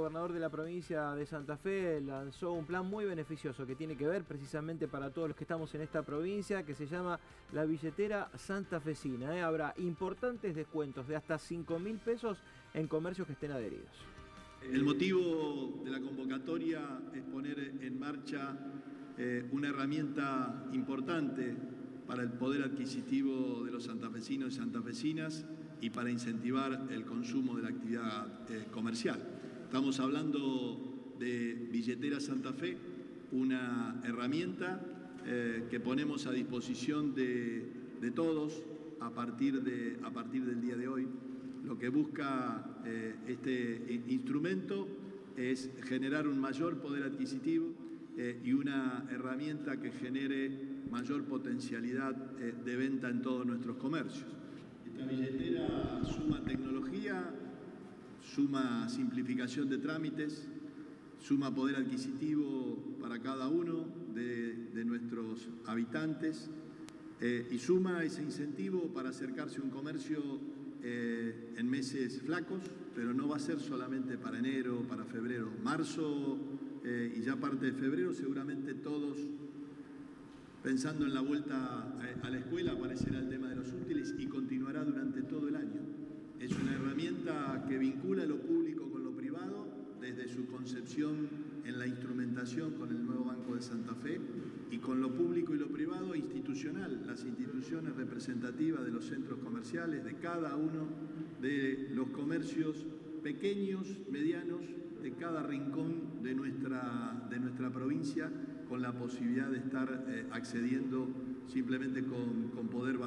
Gobernador de la provincia de Santa Fe lanzó un plan muy beneficioso que tiene que ver precisamente para todos los que estamos en esta provincia, que se llama la billetera santafesina. ¿eh? Habrá importantes descuentos de hasta 5 mil pesos en comercios que estén adheridos. El motivo de la convocatoria es poner en marcha eh, una herramienta importante para el poder adquisitivo de los santafesinos y santafesinas y para incentivar el consumo de la actividad eh, comercial. Estamos hablando de Billetera Santa Fe, una herramienta eh, que ponemos a disposición de, todos a partir, de, a partir del día de hoy. Lo que busca eh, este instrumento es generar un mayor poder adquisitivo eh, y una herramienta que genere mayor potencialidad de venta en todos nuestros comercios. Esta billetera suma tecnología, suma simplificación de trámites, suma poder adquisitivo para cada uno de, nuestros habitantes eh, y suma ese incentivo para acercarse a un comercio eh, en meses flacos, pero no va a ser solamente para enero, para febrero, marzo eh, y ya parte de febrero seguramente todos pensando en la vuelta a la escuela aparecerá el tema de los útiles y continuará durante todo el año. Es una herramienta que vincula lo público con lo privado desde su concepción en la instrumentación con el nuevo Banco de Santa Fe y con lo público y lo privado institucional, las instituciones representativas de los centros comerciales, de cada uno de los comercios pequeños, medianos, de cada rincón de nuestra, de nuestra provincia, con la posibilidad de estar eh, accediendo simplemente con, poder